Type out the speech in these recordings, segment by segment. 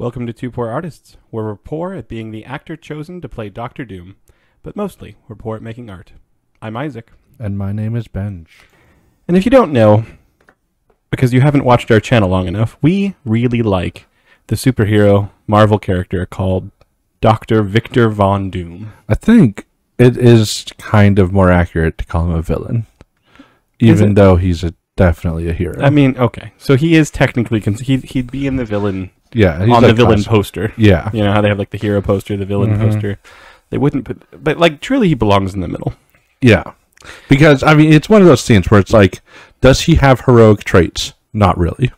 Welcome to Two Poor Artists, where we're poor at being the actor chosen to play Doctor Doom, but mostly we're poor at making art. I'm Isaac. And my name is Benj. And if you don't know, because you haven't watched our channel long enough, we really like the superhero Marvel character called Dr. Victor Von Doom. I think it is kind of more accurate to call him a villain, even though he's a, definitely a hero. I mean, okay, so he is technically he he'd be in the villain yeah, on the villain poster. Yeah, You know how they have like the hero poster, the villain Mhm. poster. They wouldn't put, but like truly, he belongs in the middle. yeah. Because I mean, it's one of those scenes where it's like, does he have heroic traits? Not really.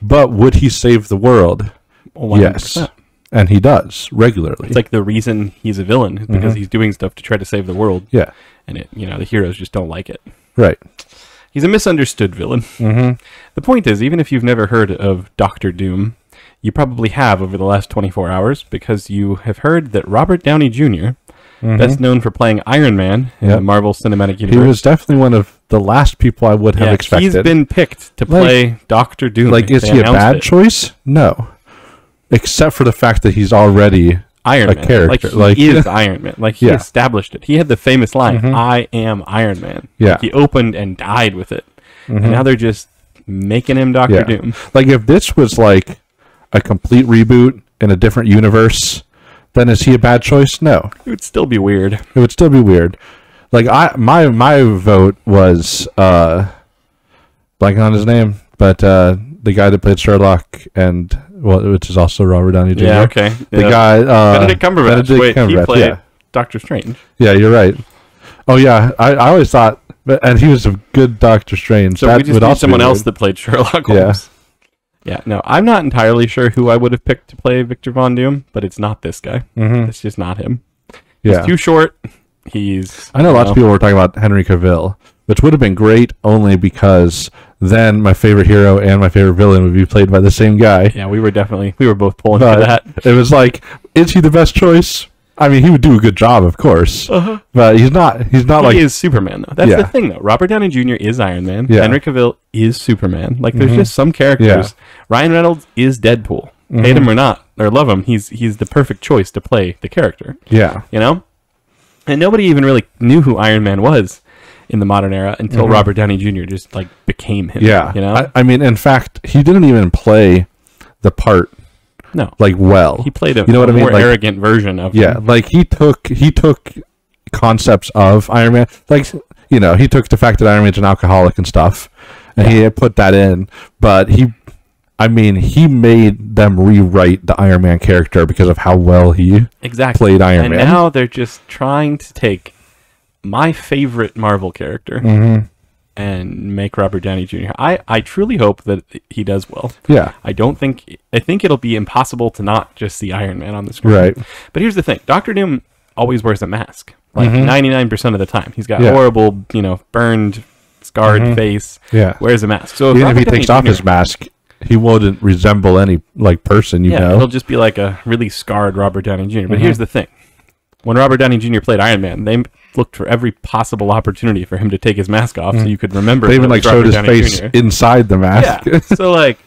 But would he save the world? 100%. Yes, and he does regularly. It's like the reason he's a villain is because Mhm. he's doing stuff to try to save the world, yeah, and it you know the heroes just don't like it. right. He's a misunderstood villain. Mm-hmm. The point is, even if you've never heard of Doctor Doom, you probably have over the last 24 hours because you have heard that Robert Downey Jr., best known for playing Iron Man in Mm-hmm. Yep. the Marvel Cinematic Universe, He was definitely one of the last people I would have yeah, expected. he's been picked to Like- play Doctor Doom. like, is They he a bad it. choice? No, except for the fact that he's already Iron a Man. character, Like he like- is Iron Man. Like he Yeah. established it. He had the famous line, Mhm. "I am Iron Man." Yeah. Like, he opened and died with it, Mhm. and now they're just making him Doctor Yeah. Doom. Like if this was like a complete reboot in a different universe, then is he a bad choice? No. It would still be weird. It would still be weird. Like I my my vote was uh blanking on his name, but uh the guy that played Sherlock and well which is also Robert Downey Jr. Yeah. Okay. The Yeah. guy uh Benedict Cumberbatch. Benedict Wait, he played yeah. Doctor Strange. Yeah, you're right. Oh yeah, I, I always thought but and he was a good Doctor Strange. So that we just would need someone else that played Sherlock. Holmes. Yeah. Yeah, no, I'm not entirely sure who I would have picked to play Victor Von Doom, but it's not this guy. Mhm. It's just not him. He's Yeah. too short. He's. I know lots of people were talking about Henry Cavill, which would have been great only because then my favorite hero and my favorite villain would be played by the same guy. Yeah, we were definitely we were both pulling for that. it was like, is he the best choice? I mean, he would do a good job, of course, but he's not. He's not he like is Superman though. That's the thing though. Robert Downey Jr. is Iron Man. Yeah. Henry Cavill is Superman. Like there's Mhm. just some characters. Ryan Reynolds is Deadpool. Mm-hmm. Hate him or not, or love him, he's he's the perfect choice to play the character. yeah, You know? And nobody even really knew who Iron Man was in the modern era until Mhm. Robert Downey Jr. just like became him. yeah. You know? I, I mean, in fact, he didn't even play the part no. like well. He played a, You know what I mean? more Like- arrogant version of Yeah, him. like he took he took concepts of Iron Man, like you know, he took the fact that Iron Man's an alcoholic and stuff, and he put that in. But he, I mean, he made them rewrite the Iron Man character because of how well he Exactly. played Iron and Man. now they're just trying to take my favorite Marvel character Mhm. And make Robert Downey Jr. I, I truly hope that he does well. Yeah, I don't think I think it'll be impossible to not just see Iron Man on the screen. right. But here's the thing: Doctor Doom always wears a mask, like Mhm. 99 percent of the time. He's got Yeah. horrible, you know, burned, scarred Mhm. face. Yeah, Wears a mask. So even if he Downey takes off his mask, he wouldn't resemble any like person you yeah, know. he'll just be like a really scarred Robert Downey Jr. But Mhm. here's the thing: when Robert Downey Jr. played Iron Man, they looked for every possible opportunity for him to take his mask off so Mhm. you could remember. They even like showed his Downey face Jr. inside the mask. Yeah. so like,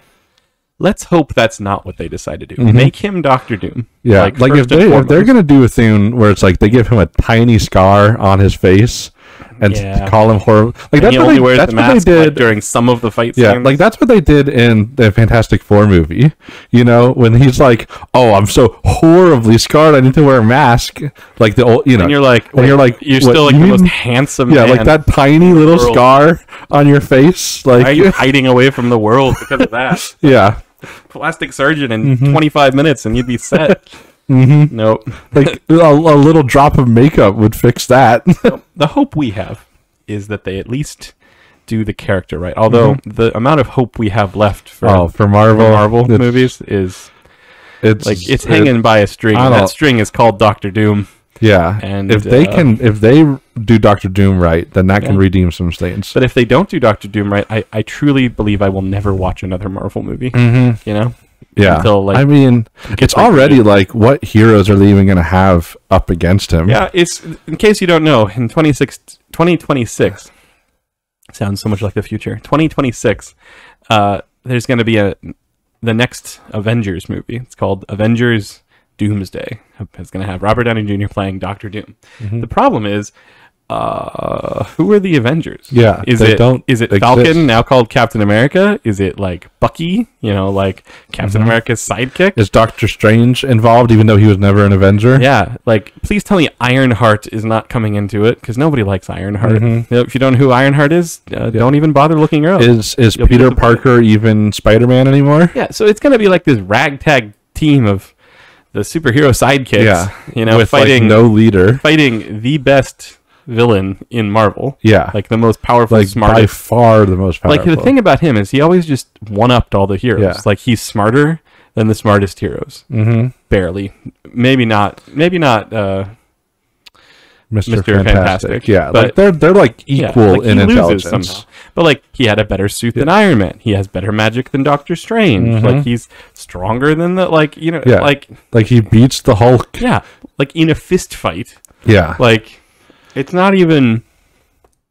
let's hope that's not what they decide to do. Mhm. Make him Doctor Doom. Yeah, like, if they if they're gonna do a thing where it's like they give him a tiny scar on his face and Yeah. call him horrible, like And that's what only they, that's the what they mask like, did. during some of the fight yeah, scenes. like that's what they did in the Fantastic Four movie. You know, when he's like, "Oh, I'm so horribly scarred. I need to wear a mask." Like the old, you know, and you're like, and you're like, you're what, still like you the most handsome. yeah, like that tiny little world. scar on your face. Why Like, are you hiding away from the world because of that? yeah, Plastic surgeon in Mm-hmm. 25 minutes and you'd be set. hmm nope. like a, a little drop of makeup would fix that. The hope we have is that they at least do the character right. Although the amount of hope we have left for Mm-hmm. oh, for Marvel, Marvel movies is it's like it's it- hanging by a string. And that string is called Doctor Doom. Yeah, And, if they uh, can, if they do Doctor Doom right, then that can redeem some things. But if they don't do Doctor Doom right, I, I truly believe I will never watch another Marvel movie. Mm-hmm. You know, Yeah, Until, like, I mean, it's already like what heroes are they even going to have up against him? Yeah, it's in case you don't know, in 26, 2026 sounds so much like the future. 2026 uh there's going to be a the next Avengers movie. It's called Avengers Doomsday. It's going to have Robert Downey Jr. playing Doctor Doom. Mm-hmm. The problem is, uh, who are the Avengers? Yeah, is it don't is it exist. Falcon now called Captain America? Is it like Bucky? You know, like Captain Mm-hmm. America's sidekick? Is Doctor Strange involved, even though he was never an Avenger? Yeah, like please tell me Ironheart is not coming into it because nobody likes Ironheart. Mhm. Know, If you don't know who Ironheart is, uh, don't even bother looking her up. Is is You'll Peter. Parker even Spider Man anymore? yeah, so it's gonna be like this ragtag team of the superhero sidekicks. Yeah, you know, with fighting like no leader. fighting the best villain in Marvel. Yeah, Like the most powerful, like by far the most powerful. Like the thing about him is he always just one upped all the heroes. Yeah. Like he's smarter than the smartest heroes. hmm Barely, maybe not. Maybe not. Uh, Mr. Mr. Fantastic. Fantastic. Yeah, But- like they're they're like Yeah, equal like, he in intelligence. somehow. But like he had a better suit than Iron Man. He has better magic than Doctor Strange. Mhm. Like he's stronger than the like you know Yeah. like Like he beats the Hulk. yeah like in a fist fight. Yeah, Like it's not even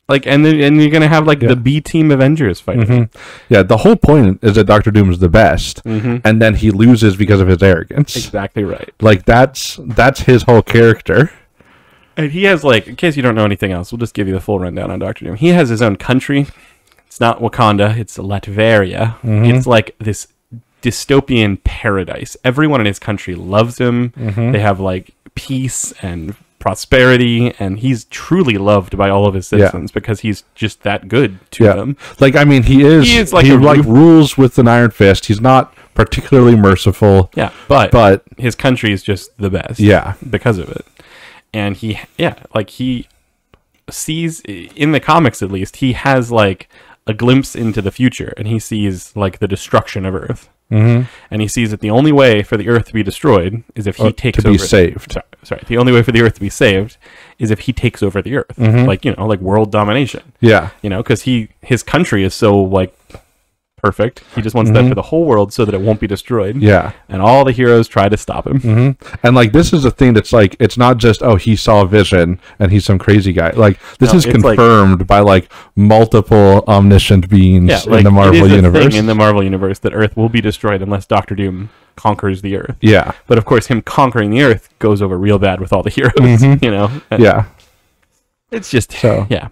like and then and you're gonna have like Yeah. the B team Avengers fighting. hmm yeah. The whole point is that Doctor Doom is the best, hmm and then he loses because of his arrogance. Exactly right. Like that's that's his whole character. And he has like, in case you don't know anything else, we'll just give you the full rundown on Doctor Doom. He has his own country. It's not Wakanda. It's Latveria. Mhm. It's like this dystopian paradise. Everyone in his country loves him. Mhm. They have like peace and prosperity, and he's truly loved by all of his Yeah. citizens because he's just that good to Yeah. them. Like I mean, he is He he, is like a like roof- rules with an iron fist. He's not particularly merciful, Yeah, but, but his country is just the best. yeah, because of it. And he, yeah, like he sees in the comics at least, he has like a glimpse into the future and he sees like the destruction of Earth. mm-hmm. And he sees that the only way for the Earth to be destroyed is if he takes to be over. saved. Sorry, sorry, the only way for the Earth to be saved is if he takes over the Earth, Mhm. like you know, like world domination. Yeah, You know, because he his country is so like perfect. He just wants that Mhm. for the whole world so that it won't be destroyed. yeah. And all the heroes try to stop him. hmm And like this is a thing that's like it's not just oh he saw a vision and he's some crazy guy. Like this No, is it's like- confirmed by like multiple omniscient beings Yeah, like in the Marvel universe. in the Marvel universe that Earth will be destroyed unless Doctor Doom conquers the Earth. yeah, But of course, him conquering the Earth goes over real bad with all the heroes. Mhm. You know, yeah. it's just So- yeah,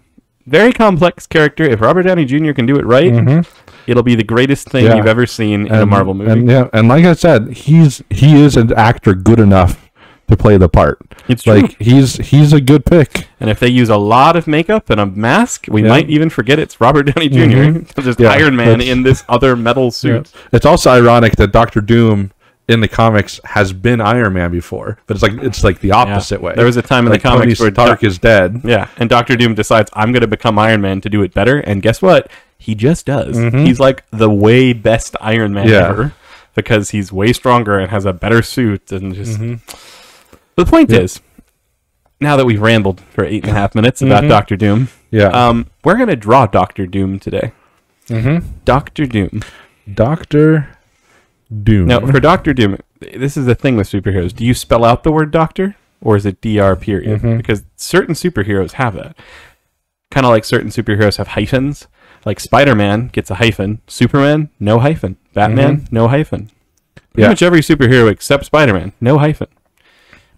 very complex character. If Robert Downey Jr. can do it right, Mhm. it'll be the greatest thing Yeah. you've ever seen in a Marvel movie. And yeah, and like I said, he's he is an actor good enough to play the part. it's true. Like he's he's a good pick. and if they use a lot of makeup and a mask, we Yeah. might even forget it's Robert Downey junior Mhm. just Yeah, Iron Man in this other metal suit. It's also ironic that Doctor Doom in the comics has been Iron Man before, but it's like it's like the Yeah. opposite way. There was a time in like the comics Tony where Stark is dead. Yeah, and Doctor Doom decides I'm going to become Iron Man to do it better, and guess what? He just does. Mhm. He's like the way best Iron Man Yeah. ever because he's way stronger and has a better suit and just. Mhm. The point Yeah. is, now that we've rambled for eight and a half minutes about Mhm. Doctor Doom, Yeah. um, we're going to draw Doctor Doom today. mm-hmm. Doctor Doom. Doctor Doom. Now, for Doctor Doom, this is the thing with superheroes. Do you spell out the word Doctor, or is it Dr. Period? Mhm. Because certain superheroes have that. Kind of like certain superheroes have hyphens. Like Spider Man gets a hyphen. Superman, no hyphen. Batman, no hyphen. Pretty Yeah. much every superhero except Spider Man, no hyphen.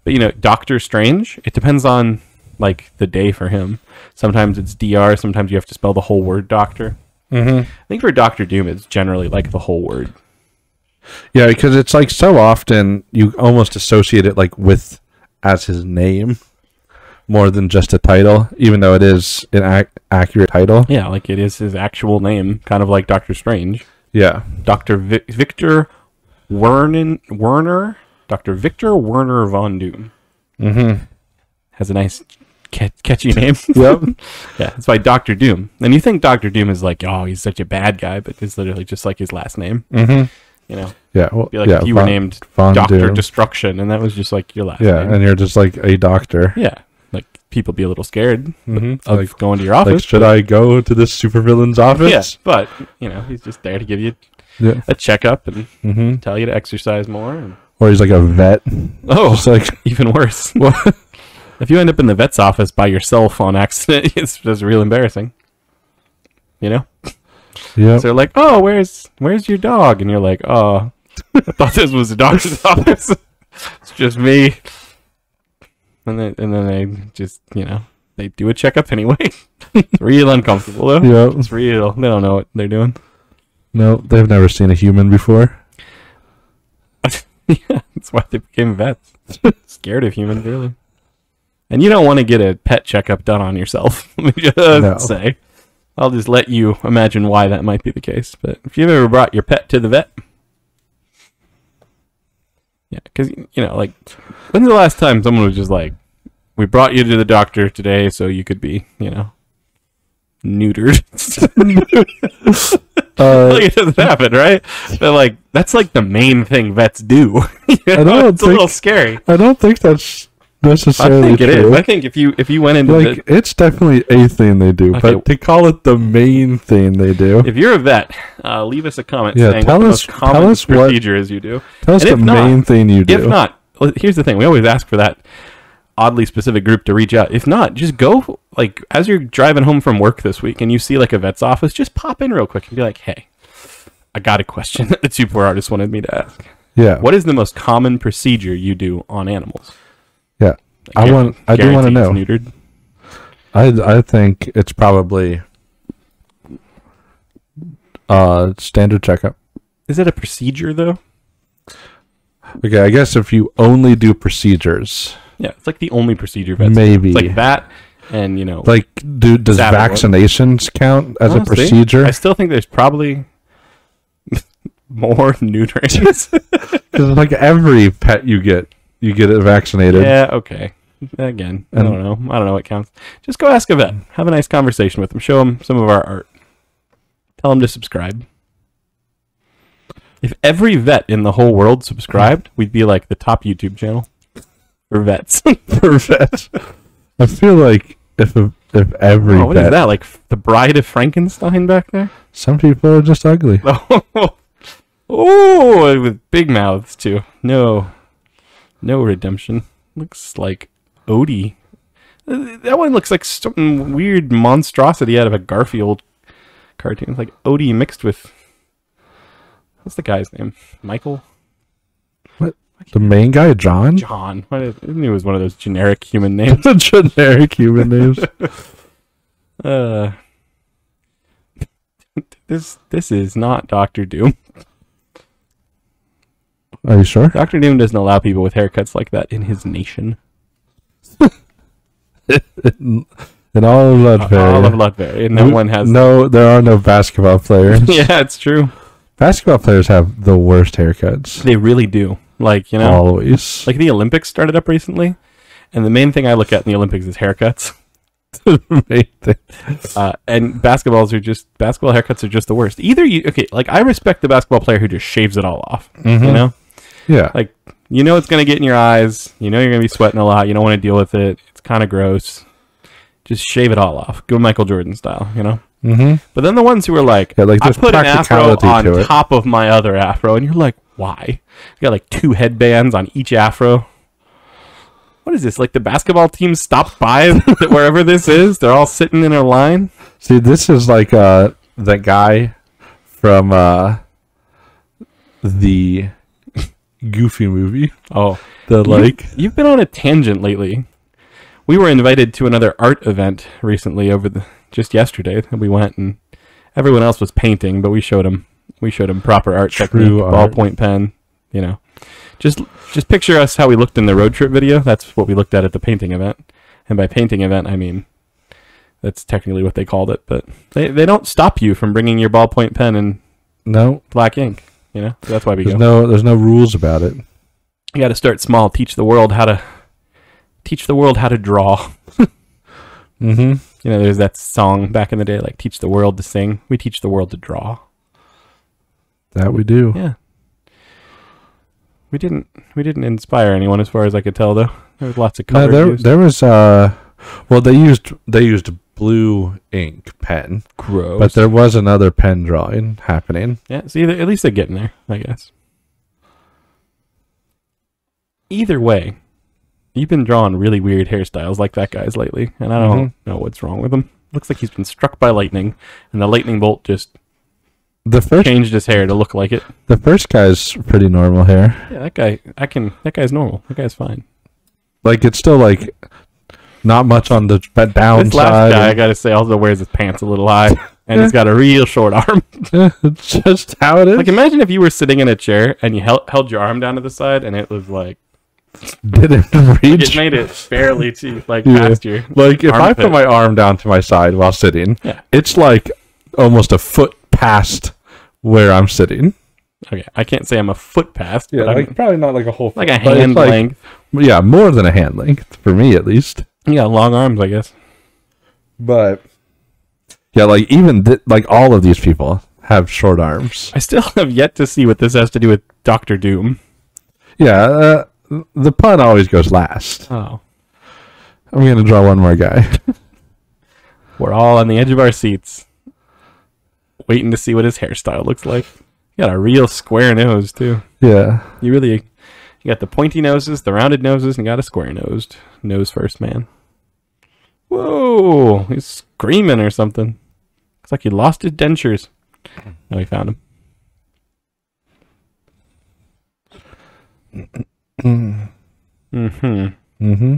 But you know, Doctor Strange, it depends on like the day for him. Sometimes it's Dr. Sometimes you have to spell the whole word Doctor. mm-hmm. I think for Doctor Doom, it's generally like the whole word. Yeah, because it's like so often you almost associate it like with as his name more than just a title, even though it is an ac- accurate title. Yeah, like it is his actual name, kind of like Doctor Strange. Yeah. Dr. Vi- Victor Werner, Werner, Dr. Victor Werner von Doom Mm-hmm. has a nice catchy name. Yep. yeah, it's by Doctor Doom. And you think Doctor Doom is like, oh, he's such a bad guy, but it's literally just like his last name. Mm-hmm. You know, Yeah. Well, be like yeah. if you were named Von Doctor Doom. Destruction, and that was just like your last yeah, name. and you're just like a doctor. yeah, like people be a little scared Mm-hmm. of Like, going to your like, office. should I go to this supervillain's office? Yes, but you know, he's just there to give you Yeah. a checkup and Mm-hmm. tell you to exercise more. And, Or he's like a vet. oh, It's like even worse. what? If you end up in the vet's office by yourself on accident, it's just real embarrassing. You know? Yeah. So they're like, "Oh, where's where's your dog?" And you're like, "Oh, I thought this was a doctor's office. it's just me. And then, and then they just, you know, they do a checkup anyway. it's real uncomfortable though. Yeah, It's real. They don't know what they're doing. No, they've never seen a human before. yeah, that's why they became vets. Scared of humans, really. And you don't want to get a pet checkup done on yourself. Let me just No. say. I'll just let you imagine why that might be the case. But if you've ever brought your pet to the vet, yeah, because you know, like, when's the last time someone was just like, "We brought you to the doctor today so you could be, you know, neutered." Uh, like it doesn't happen, right? But like that's like the main thing vets do. You know, don't it's a little scary. I don't think that's I necessarily think it is. true. I think if you if you went into like the, it's definitely a thing they do, Okay. but to call it the main thing they do, if you're a vet, uh, leave us a comment Yeah, saying tell what the us- most common tell us what- procedure is you do. tell us and the not- main thing you do. If not, here's the thing: we always ask for that oddly specific group to reach out. If not, just go like as you're driving home from work this week and you see like a vet's office, just pop in real quick and be like, "Hey, I got a question that the two poor artist wanted me to ask. yeah, What is the most common procedure you do on animals?" yeah. I want. I do want to know. Neutered. I I think it's probably uh standard checkup. Is it a procedure though? Okay, I guess if you only do procedures, Yeah, it's like the only procedure vets. do. maybe It's like that, and you know, like do does one. vaccinations count as a procedure? I still think there's probably more neuterings. 'Cause like every pet you get, you get it vaccinated. yeah, okay. Again, I don't know. I don't know what counts. Just go ask a vet. Have a nice conversation with them. Show them some of our art. Tell them to subscribe. If every vet in the whole world subscribed, we'd be like the top YouTube channel for vets. for vets. I feel like if if every oh, what is vet, that? Like the Bride of Frankenstein back there? some people are just ugly. Oh, with big mouths too. No, no redemption. Looks like Odie. That one looks like some weird monstrosity out of a Garfield cartoon. It's like Odie mixed with what's the guy's name? Michael The main guy, John, John. What is, it was one of those generic human names. generic human names. Uh, this this is not Doctor Doom. Are you sure? Doctor Doom doesn't allow people with haircuts like that in his nation. In all of Latveria, All of Latveria, and no one has. no. There are no basketball players. yeah, it's true. basketball players have the worst haircuts. They really do. Like you know, Always. like the Olympics started up recently, and the main thing I look at in the Olympics is haircuts. Uh, and basketballs are just basketball haircuts are just the worst. Either you okay, like I respect the basketball player who just shaves it all off. You know, yeah. like you know it's gonna get in your eyes. You know you're gonna be sweating a lot. You don't want to deal with it. It's kind of gross. Just shave it all off. Go Michael Jordan style. You know. Mm-hmm. But then the ones who are like, Yeah, like, I put an afro on to top of my other afro, and you're like, why? You got like two headbands on each afro. What is this? Like the basketball team stopped by wherever this is? They're all sitting in a line. See, this is like uh that guy from uh the Goofy movie. Oh, The like you, you've been on a tangent lately. We were invited to another art event recently over the just yesterday. and We went and everyone else was painting, but we showed them we showed them proper art True technique, art. ballpoint pen. You know, just just picture us how we looked in the road trip video. That's what we looked at at the painting event, and by painting event I mean that's technically what they called it. But they they don't stop you from bringing your ballpoint pen and no, black ink. You know, that's why we there's go. no there's no rules about it. You got to start small. Teach the world how to teach the world how to draw. Mm-hmm. You know, there's that song back in the day, like "Teach the world to sing." We teach the world to draw. That we do. Yeah. We didn't. We didn't inspire anyone, as far as I could tell. Though there was lots of No, color. there used. there was uh well they used they used blue ink pen, Gross. but there was another pen drawing happening. yeah. See, at least they're getting there. I guess. Either way, you've been drawing really weird hairstyles like that guy's lately, and I don't Mhm. know what's wrong with him. Looks like he's been struck by lightning, and the lightning bolt just the first changed his hair to look like it. the first guy's pretty normal hair. Yeah, that guy. I can. That guy's normal. That guy's fine. Like it's still like not much on the downside. This last guy, I gotta say, also wears his pants a little high, and he's got a real short arm. it's just how it is. like, imagine if you were sitting in a chair and you held, held your arm down to the side, and it was like Didn't reach. it made it barely to like Yeah. past your. Like if I put my arm down to my side while sitting, Yeah. it's like almost a foot past where I'm sitting. Okay, I can't say I'm a foot past, but I'm probably not like a whole like a hand like- length. Yeah, more than a hand length for me at least. Yeah, long arms, I guess. But yeah, like even th- like all of these people have short arms. I still have yet to see what this has to do with Doctor Doom. Yeah, uh, the pun always goes last. Oh, I'm gonna draw one more guy. we're all on the edge of our seats, waiting to see what his hairstyle looks like. You got a real square nose too. yeah, You really, you got the pointy noses, the rounded noses, and you got a square nosed nose first man. Whoa, he's screaming or something. Looks like he lost his dentures. No, he found him. Mm-hmm. mm-hmm.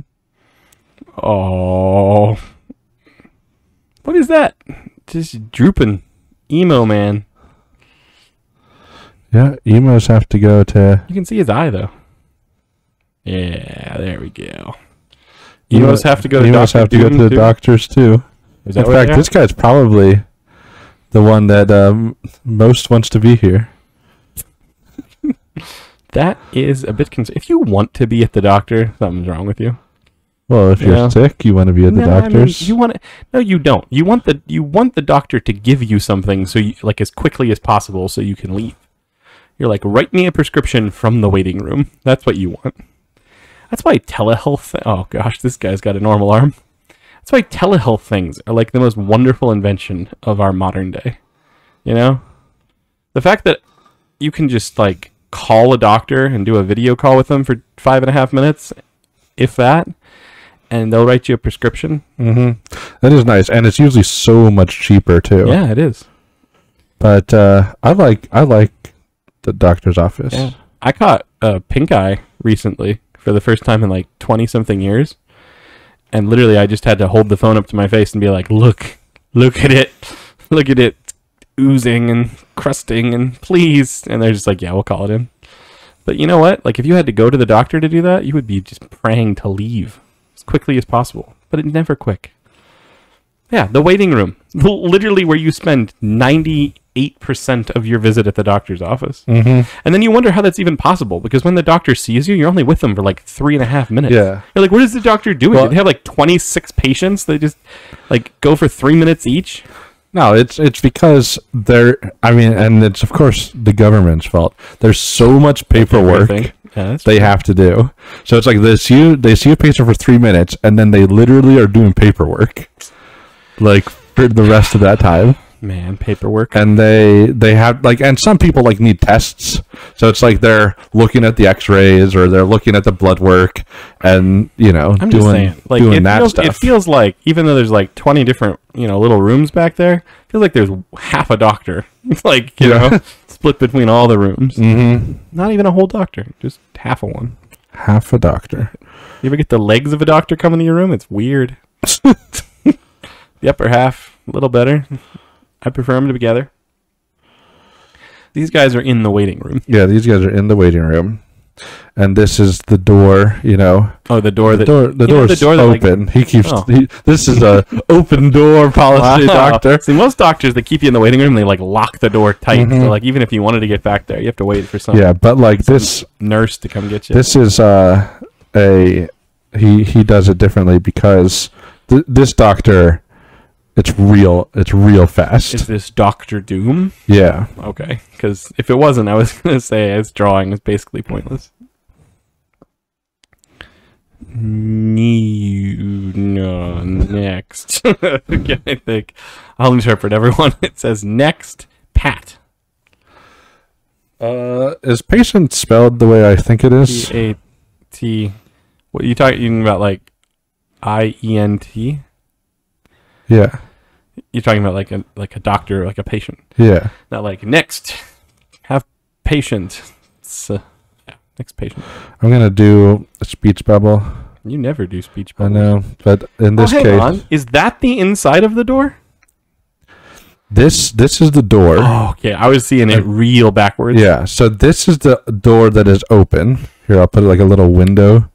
Oh, what is that? Just drooping, emo man. Yeah, emos have to go to. You can see his eye though. Yeah, there we go. Emo- Emos have to go to emos have to go to the too? doctors too. In fact, this guy's probably the one that um, most wants to be here. That is a bit concerned. If you want to be at the doctor, something's wrong with you. Well, if you're Yeah. sick, you want to be at the no, I mean, you want to, no, you don't. You want the you want the doctor to give you something so you like as quickly as possible so you can leave. You're like, write me a prescription from the waiting room. That's what you want. That's why telehealth. Oh gosh, this guy's got a normal arm. That's why telehealth things are like the most wonderful invention of our modern day. You know, the fact that you can just like call a doctor and do a video call with them for five and a half minutes, if that, and they'll write you a prescription. hmm That is nice, and it's usually so much cheaper too. Yeah, it is. But uh, I like I like the doctor's office. Yeah. I caught a pink eye recently for the first time in like 20 something years. And literally, I just had to hold the phone up to my face and be like, look, look at it. Look at it oozing and crusting and please. And they're just like, yeah, we'll call it in. But you know what? Like, if you had to go to the doctor to do that, you would be just praying to leave as quickly as possible. But it's never quick. Yeah, the waiting room. Literally, where you spend 98% of your visit at the doctor's office. Mm-hmm. And then you wonder how that's even possible because when the doctor sees you, you're only with them for like three and a half minutes. Yeah. You're like, what is the doctor doing? Well- Did they have like 26 patients? They just like go for three minutes each? No, it's it's because they're. I mean, and it's of course the government's fault. There's so much paperwork Yeah, they have to do. So it's like they see you, they see a patient for three minutes, and then they literally are doing paperwork, like for the rest of that time. Man, paperwork. and they they have like and some people like need tests so it's like they're looking at the x-rays or they're looking at the blood work and you know I'm doing just saying, like doing that feels, stuff it feels like even though there's like 20 different you know little rooms back there, it feels like there's half a doctor, like you Yeah. know, split between all the rooms. mm-hmm. Not even a whole doctor, just half a one. half a doctor You ever get the legs of a doctor coming to your room? It's weird. the upper half, a little better. I prefer them together. These guys are in the waiting room. yeah these guys are in the waiting room and this is the door you know Oh, the door the that door the door's the door that, like- open he keeps Oh. he, this is a open door policy Wow. doctor See, most doctors that keep you in the waiting room, they like lock the door tight. So Mhm. like even if you wanted to get back there, you have to wait for some yeah but like this nurse to come get you. This is uh, a he he does it differently because th- this doctor, it's real. It's real fast. is this Doctor Doom? yeah. Okay, because if it wasn't, I was gonna say his drawing is basically pointless. New no next. okay, I think I'll interpret everyone. It says next Pat. Uh, is patient spelled the way I think it is? P A T. What you talking about? Like I E N T? Yeah. You're talking about like a like a doctor, like a patient, Yeah. not like next have patient. It's, uh, yeah, next patient. I'm gonna do a speech bubble. You never do speech. Bubble. I know, but in this oh, case, on. Is that the inside of the door? this this is the door. Oh, okay. I was seeing it real backwards. Yeah. So this is the door that is open. Here, I'll put like a little window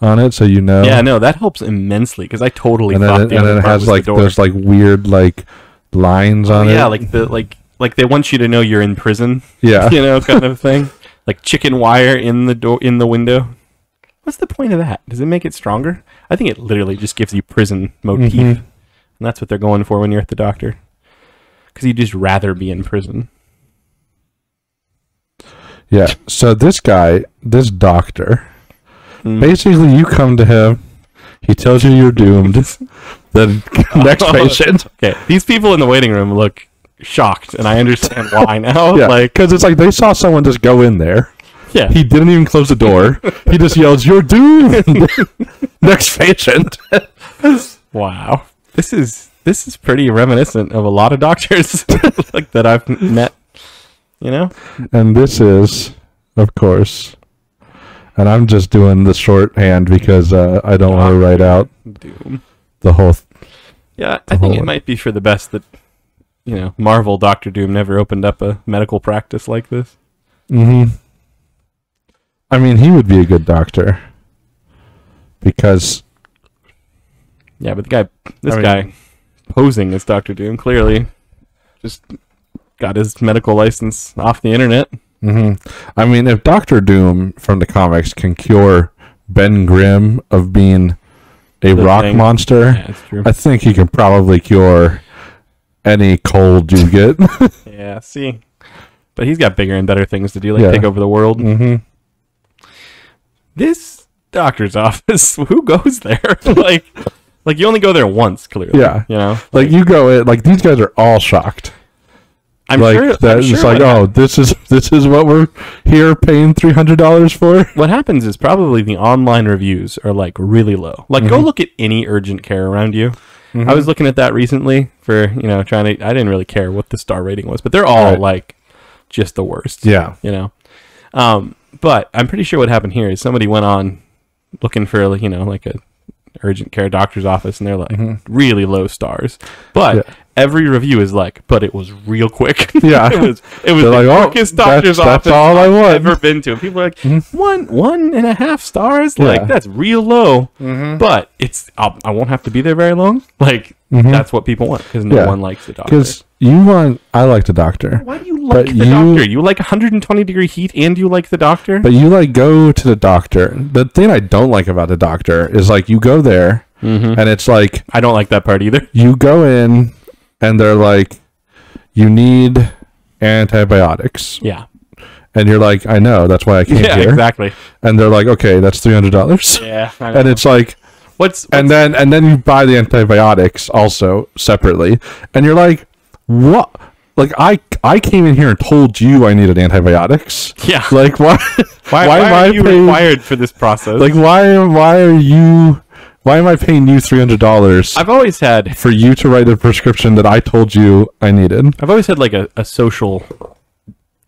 on it so you know. Yeah, no, that helps immensely because I totally and then it, the and then it has like those like weird like lines Oh, on it. yeah, like the like like they want you to know you're in prison, yeah. you know, kind of thing. Like chicken wire in the door in the window. What's the point of that? Does it make it stronger? I think it literally just gives you prison motif, Mhm. and that's what they're going for when you're at the doctor. Because you'd just rather be in prison. Yeah. So this guy, this doctor, Mm. basically you come to him, he tells you you're doomed. the next patient. Okay, these people in the waiting room look shocked, and I understand why now. Yeah, Like, because it's like they saw someone just go in there. yeah, He didn't even close the door. he just yells, "You're doomed." next patient. Wow. This is this is pretty reminiscent of a lot of doctors like that I've met. You know? And this is, of course, and I'm just doing the shorthand because uh, I don't want to write out Doom. the whole. Th- Yeah, I think it whole- might be for the best that you know, Marvel Doctor Doom never opened up a medical practice like this. mm-hmm. I mean, he would be a good doctor because Yeah, but the guy this I mean- guy posing as Doctor Doom clearly just got his medical license off the internet. Hmm I mean, if Doctor Doom from the comics can cure Ben Grimm of being a The rock thing. monster, Yeah. I think he can probably cure any cold you get. yeah, see. But he's got bigger and better things to do, like Yeah. take over the world. hmm This doctor's office, who goes there? like like you only go there once, clearly. Yeah. You know? Like you go in, like these guys are all shocked. I'm like sure that, I'm it's sure like, oh, this is this is what we're here paying three hundred dollars for. what happens is probably the online reviews are like really low. Like Mm-hmm. go look at any urgent care around you. I was looking at that recently for, you know, trying to I didn't really care what the star rating was, but they're all Right. like just the worst. Yeah. you know. Um, but I'm pretty sure what happened here is somebody went on looking for like, you know like a urgent care doctor's office, and they're like really low stars. But Mm-hmm. Yeah. every review is like, but it was real quick. Yeah. it was it was They're the like, "Oh, quickest that's- doctor's that's office all I I've want." ever been to. And people are like, one one and a half stars. Like that's real low. But it's I'll, I won't have to be there very long. Like Mhm. that's what people want because no Yeah. one likes the doctor. Because you want, I like the doctor, Why do you like the you- doctor? You like 120 degree heat and you like the doctor? but you like go to the doctor. The thing I don't like about the doctor is like you go there Mhm. and it's like I don't like that part either. you go in and they're like, you need antibiotics, Yeah. and you're like, I know, that's why I came Yeah, here. exactly. And they're like, okay, that's three hundred dollars. Yeah. And it's like, what's, and then and then you buy the antibiotics also separately, and you're like, what? Like I I came in here and told you I needed antibiotics. yeah. Like why? why, why why am I are you paying- required for this process? Like why why are you? Why am I paying you three hundred dollars I've always had for you to write a prescription that I told you I needed? I've always had like a, a social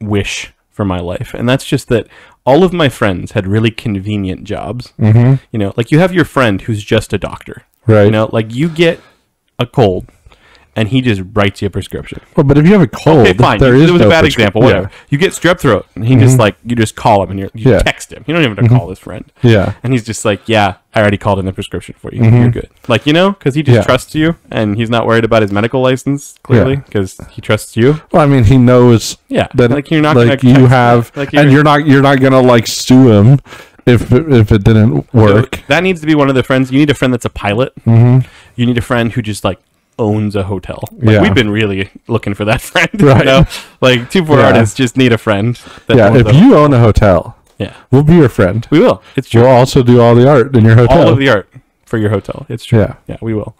wish for my life, and that's just that all of my friends had really convenient jobs. Mm-hmm. You know, like you have your friend who's just a doctor. Right. You know, like you get a cold, and he just writes you a prescription. Well, but if you have a cold, Okay, fine. there you- is it was no a bad prescri- example. Whatever. Yeah. You get strep throat, and he just like you just call him and you're, you Yeah. text him. You don't even have to call his friend. Yeah. And he's just like, yeah, I already called in the prescription for you. You're good. Like, you know, because he just Mm-hmm. Yeah. trusts you and he's not worried about his medical license, clearly, Yeah. because he trusts you. Well, I mean, he knows Yeah. that like, you're not like you have, like, and you're not you're not gonna like sue him if if it didn't work. That needs to be one of the friends. You need a friend that's a pilot. Mm-hmm. You need a friend who just, like, owns a hotel. Like, Yeah. We've been really looking for that friend. Right. You know? Like, two poor Yeah. artists just need a friend. That Yeah, if you own a hotel, yeah. we'll be your friend. We will. It's true. We'll also do all the art in your hotel. all of the art for your hotel. It's true. Yeah. Yeah, we will.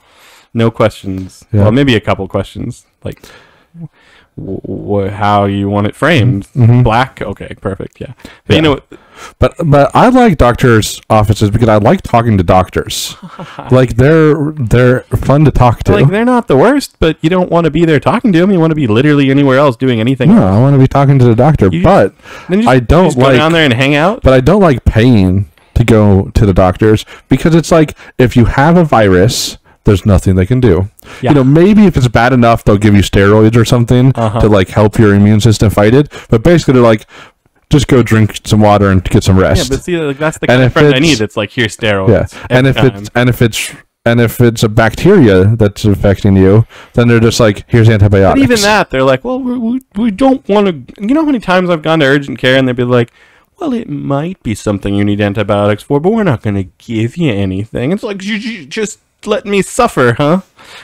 No questions. Yeah. Well, maybe a couple questions. Like, wh- how you want it framed. Mm-hmm. Black, okay, perfect, yeah. But Yeah. you know, But but I like doctors' offices because I like talking to doctors. like they're they're fun to talk to. like they're not the worst, but you don't want to be there talking to them. You want to be literally anywhere else doing anything. no, I want to be talking to the doctor, You- but Then you just, I don't just go down there and hang out. but I don't like paying to go to the doctors because it's like if you have a virus, there's nothing they can do. Yeah. You know, maybe if it's bad enough, they'll give you steroids or something Uh-huh. to like help your immune system fight it. But basically, they're like, just go drink some water and get some Yeah, rest. but see, like, that's the And kind of if friend I need. It's like here's steroids. yeah, and if time. it's and if it's and if it's a bacteria that's affecting you, then they're just like, here's But antibiotics. even that, they're like, well, we, we, we don't want to. You know how many times I've gone to urgent care and they'd be like, well, it might be something you need antibiotics for, but we're not going to give you anything. It's like, you, you just let me suffer, huh?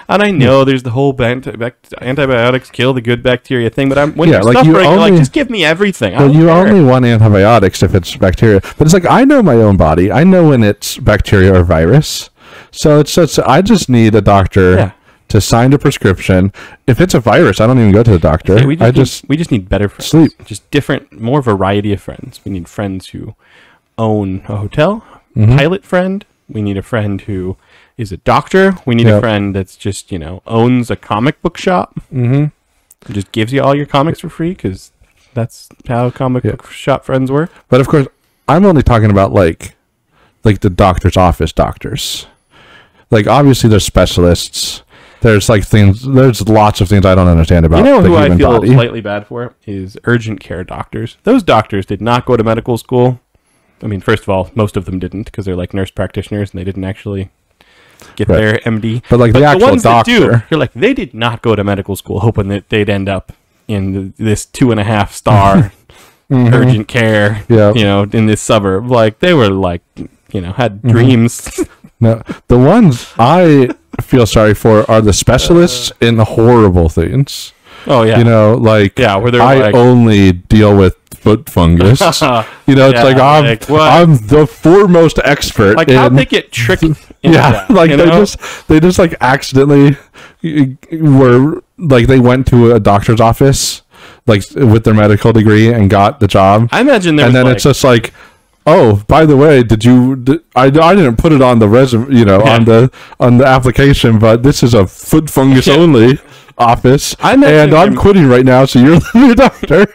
And I know there's the whole antibiotics kill the good bacteria thing, but I'm when Yeah, you're like you suffering, you're like, just give me everything. Well, you care. only want antibiotics if it's bacteria. But it's like I know my own body. I know when it's bacteria or virus. So it's just I just need a doctor Yeah. to sign a prescription. If it's a virus, I don't even go to the doctor. We just, I need, just we just need better friends. sleep. Just different, more variety of friends. We need friends who own a hotel, Mhm. pilot friend. We need a friend who is a doctor. We need Yep. a friend that's just you know owns a comic book shop. Mhm. Just gives you all your comics for free because that's how comic Yeah. book shop friends work. But of course, I'm only talking about like like the doctor's office doctors. Like obviously there's specialists. There's like things there's lots of things I don't understand about You know who I feel body. slightly bad for is urgent care doctors. Those doctors did not go to medical school. I mean, first of all, most of them didn't because they're like nurse practitioners and they didn't actually get Right. their MD. but like the actual that do, doctor. you're like, they did not go to medical school hoping that they'd end up in the, this two and a half star Mhm. urgent care, Yeah. you know, in this suburb. Like, they were like, you know, had Mm-hmm. dreams. No, the ones I feel sorry for are the specialists in the horrible things. oh, yeah. You know, like yeah, where they're I like, only deal with foot fungus. you know, it's Yeah, like I'm like. I'm the foremost expert like in how'd they get tricked yeah, like you they know? just they just like accidentally were like they went to a doctor's office like with their medical degree and got the job, I imagine there and then like, it's just like. Oh, by the way, did you? Did, I, I didn't put it on the resume, you know, on the on the application, but this is a foot fungus Yeah. only office, I and I'm quitting right now. So you're the new doctor.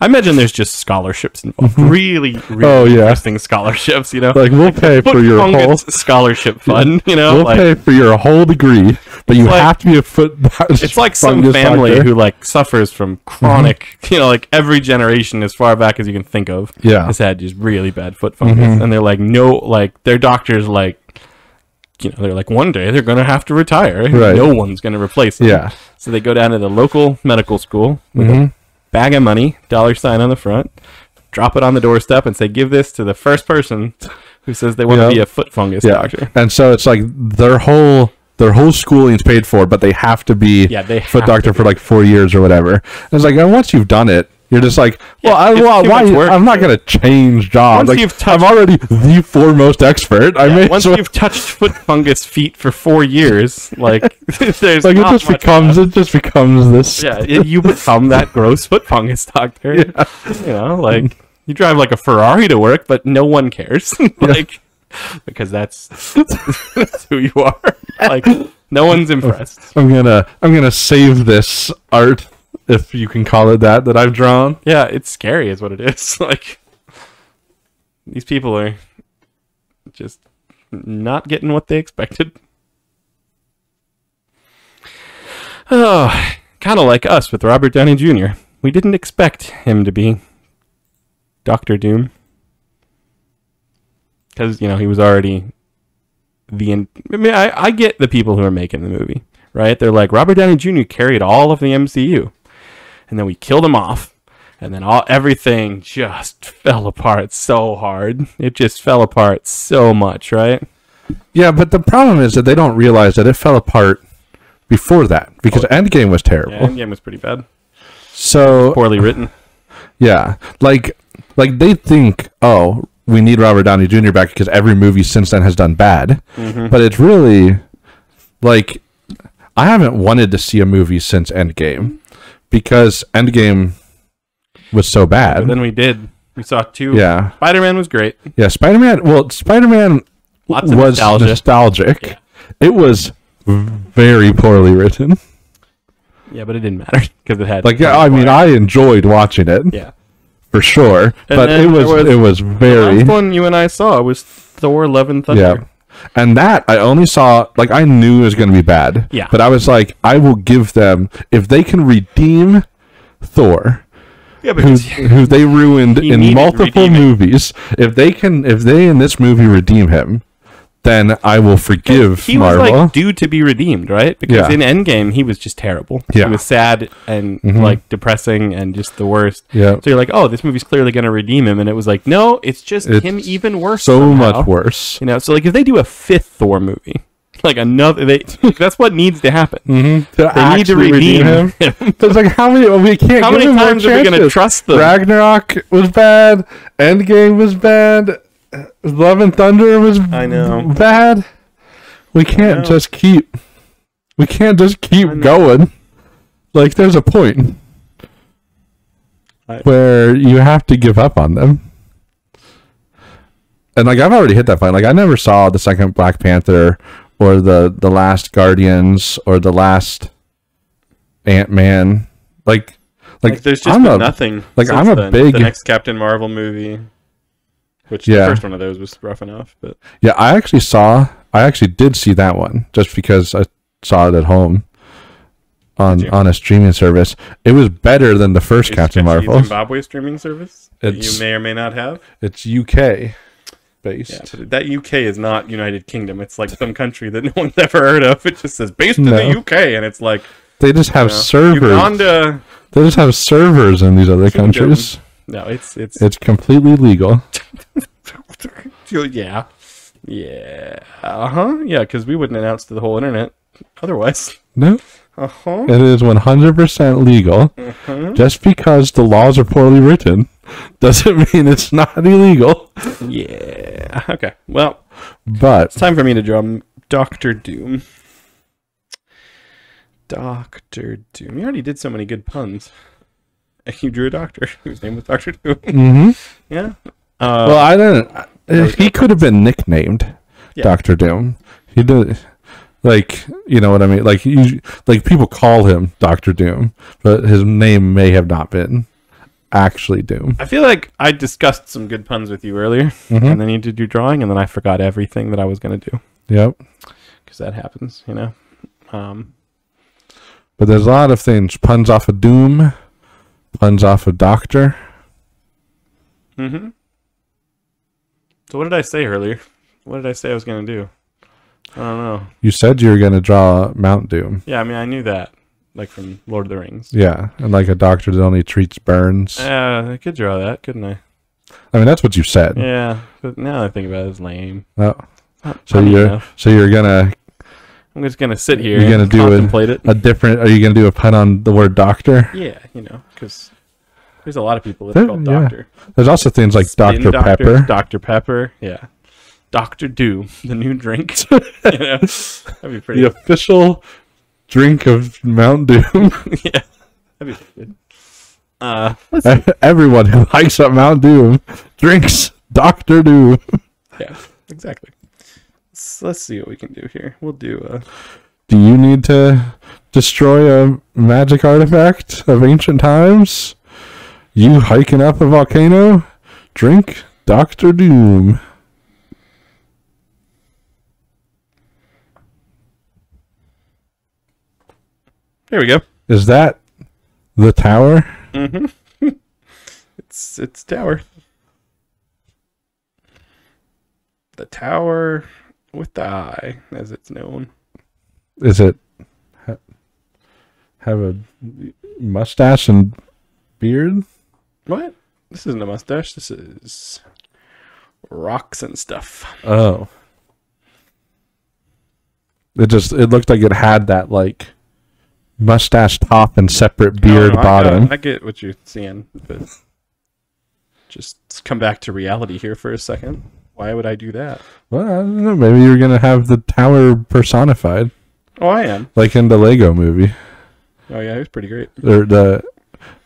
I imagine there's just scholarships involved. Really, really Mm-hmm. Oh, yeah. interesting scholarships, you know? like we'll pay for your whole scholarship fund, you know? We'll like, pay for your whole degree, but you like- have to be a foot. it's like some family doctor. who like suffers from chronic, you know, like every generation as far back as you can think of Yeah. has had just really bad foot fungus, Mhm. and they're like, no, like their doctors like, you know, they're like, one day they're gonna have to retire, Right. no one's gonna replace them. Yeah. So they go down to the local medical school with Mhm. a bag of money, dollar sign on the front, drop it on the doorstep, and say, give this to the first person who says they want to be a foot fungus Yeah. doctor. And so it's like their whole their whole schooling's paid for, but they have to be Yeah, they foot doctor to for like four years or whatever. And it's like and once you've done it, you're just like, well, Yeah, I, well why? Work, I'm not gonna change jobs. Once Like, you've I'm touched- already the foremost expert. I Yeah, may once as well- you've touched foot fungus feet for four years, like there's like it just becomes it just becomes this. yeah, you become that gross foot fungus doctor. Yeah. You know, like you drive like a Ferrari to work, but no one cares. like because that's that's who you are. Like no one's impressed. I'm gonna I'm gonna save this art, if you can call it that, that I've drawn. Yeah, it's scary, is what it is. Like these people are just not getting what they expected. Oh, kind of like us with Robert Downey Jr. We didn't expect him to be Doctor Doom because you know he was already the. In- I mean, I, I get the people who are making the movie, right? They're like Robert Downey Jr. carried all of the MCU, and then we killed him off, and then all everything just fell apart so hard. It just fell apart so much, right? Yeah, but the problem is that they don't realize that it fell apart before that because Endgame was terrible. Yeah, Endgame was pretty bad, So poorly written. yeah, like like they think, oh, we need Robert Downey Jr. back because every movie since then has done bad. Mm-hmm. But it's really like I haven't wanted to see a movie since Endgame because Endgame was so But bad. then we did. We saw two. Yeah, Spider Man was great. yeah. Spider Man. Well, Spider Man was nostalgia. nostalgic. Yeah. It was very poorly written. Yeah, but it didn't matter because it had Like, yeah, I mean, I enjoyed watching it yeah. for sure, but it was, was it was The very last one you and I saw was Thor: Love and Thunder. yeah. And that I only saw like I knew it was going to be bad. Yeah. But I was like, I will give them if they can redeem Thor, Yeah, who who they ruined in multiple redeeming. movies. If they can, if they in this movie redeem him, then I will forgive he was like due to be redeemed, right? Because Yeah. in Endgame he was just terrible. Yeah. Mm-hmm. He was sad and like depressing and just the worst. yeah. So you're like, oh, this movie's clearly going to redeem him, and it was like, no, it's just It's him even worse. So somehow. much worse. You know, so like if they do a fifth Thor movie, like another, they that's what needs to happen. Mm-hmm. They need to redeem him. It's like how many? well, we can't. How give many him more times are we going to trust them? Ragnarok was bad. Endgame was bad. Love and Thunder was I know. bad. We can't just keep. We can't just keep going. Like there's a point I- where you have to give up on them. And like I've already hit that point. Like I never saw the second Black Panther or the the last Guardians or the last Ant Man. Like like, Like, there's just I'm a, nothing. like, I'm a big- the next Captain Marvel movie, which Yeah. the first one of those was rough enough, but Yeah, I actually saw. I actually did see that one just because I saw it at home on on a streaming service. It was better than the first Is Captain Marvel. Zimbabwe streaming service It's- you may or may not have. It's UK based. Yeah, that UK is not United Kingdom. It's like some country that no one's ever heard of. It just says based in the UK, and it's like They just have you know, servers. Uganda. They just have servers in these other Kingdom. countries. No, it's it's It's completely legal. yeah, yeah, uh huh, yeah. Because we wouldn't announce to the whole internet otherwise. No, Uh huh. it is 100% legal. Uh-huh. Just because the laws are poorly written doesn't mean it's not illegal. Yeah. Okay. Well, But it's time for me to draw Doctor Doom. Doctor Doom. You already did so many good puns. You drew a doctor whose name was Doctor Doom. Mhm. yeah. Uh, well, I don't. was He could have been nicknamed Yeah. Doctor Doom. He did, like you know what I mean. Like you, like people call him Doctor Doom, but his name may have not been actually Doom. I feel like I discussed some good puns with you earlier, Mhm. and then you did your drawing, and then I forgot everything that I was going to do Yep. because that happens, you know. Um, But there's a lot of things. Puns off of Doom, puns off of Doctor. Mm-hmm. So what did I say earlier? What did I say I was going to do? I don't know. You said you were gonna draw Mount Doom. Yeah, I mean, I knew that, like from Lord of the Rings. Yeah, and like a doctor that only treats burns. Yeah, I could draw that, couldn't I? I mean, that's what you said. Yeah, but now I think about it, it's lame. Oh, so funny you're enough. so you're gonna I'm just gonna sit here You're and gonna do it- contemplate it. a different. Are you gonna do a pun on the word doctor? yeah, you know, because there's a lot of people that are called yeah. Doctor. There's also things like Spin Dr. Doctor, Pepper. Dr. Pepper, yeah. Doctor Doom, the new drink. you know, that'd be pretty. the official drink of Mount Doom. yeah, that'd be pretty good. Uh. Everyone who likes a Mount Doom drinks Doctor Doom. yeah, exactly. Let's, let's see what we can do here. We'll do. Uh, Do you need to destroy a magic artifact of ancient times? You hiking up a volcano? Drink Doctor Doom. there we go. Is that the tower? Mm-hmm. it's it's tower. The tower with the eye, as it's known. Is it have a mustache and beard? What? This isn't a mustache. This is rocks and stuff. Oh. It just it looked like it had that like mustache top and separate beard No, no, bottom. I, I get what you're seeing, but just come back to reality here for a second. Why would I do that? well, I don't know. Maybe you're gonna have the tower personified, Oh, I am. like in the Lego movie. Oh yeah, he was pretty great. Or the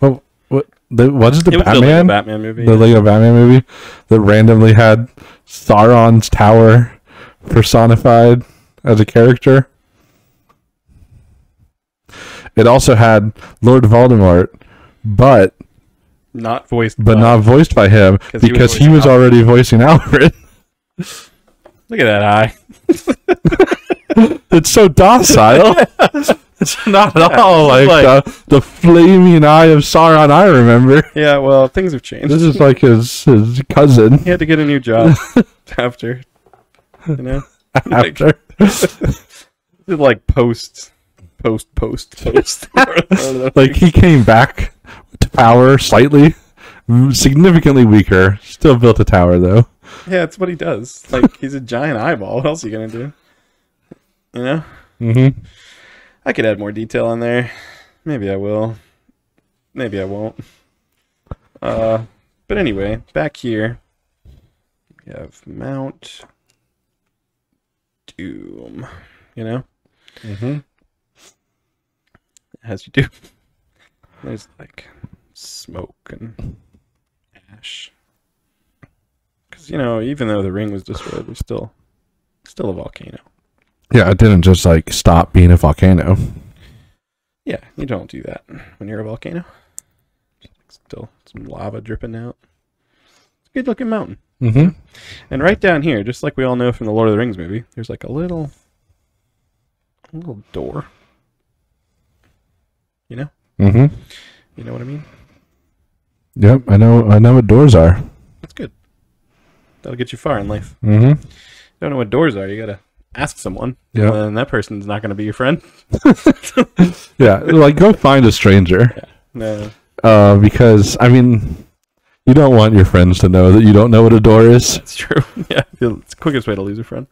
what what the what is the it was the Lego Batman? Batman movie. the yeah. Lego Batman movie that randomly had Sauron's tower personified as a character. It also had Lord Voldemort, but not voiced, but by- not voiced by him 'Cause he was because he was already voicing Alfred. Look at that eye. it's so docile. it's not at all like, like- the, the flaming eye of Sauron I remember. Yeah, well, things have changed. This is like his his cousin he had to get a new job after, you know, Like- after. Did, like post, post, post, post. like he came back to power slightly, significantly weaker. Still built a tower though. yeah, it's what he does. Like he's a giant eyeball. What else are you gonna do? You know, Mm-hmm. I could add more detail on there. Maybe I will. Maybe I won't. Uh, but anyway, back here we have Mount Doom. You know, Mm-hmm. as you do. There's like smoke and ash. Because you know, even though the ring was destroyed, there's still still a volcano. Yeah, it didn't just like stop being a volcano. Yeah, you don't do that when you're a volcano. Still some lava dripping out. It's a good looking mountain. Mm-hmm. And right down here, just like we all know from the Lord of the Rings movie, there's like a little a little door. You know? Mm-hmm. You know what I mean? Yep, I know. I know what doors are. That's good. That'll get you far in life. Mm-hmm. Don't know what doors are, you gotta ask someone. Yeah. And that person's not gonna be your friend. Yeah, like go find a stranger. No. Uh, because I mean, you don't want your friends to know that you don't know what a door is. That's true. yeah. It's the quickest way to lose a friend.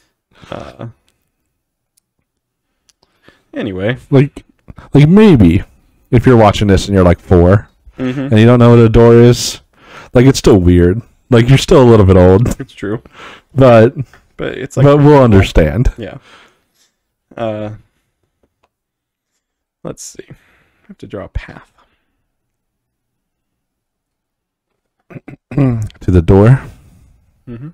uh, anyway. Like, like maybe if you're watching this and you're like 4 hmm and you don't know what a door is, like it's still weird. Like you're still a little bit old, It's true. but But it's like but we'll understand. Yeah. Uh let's see. I have to draw a path. to the door. Mm-hmm.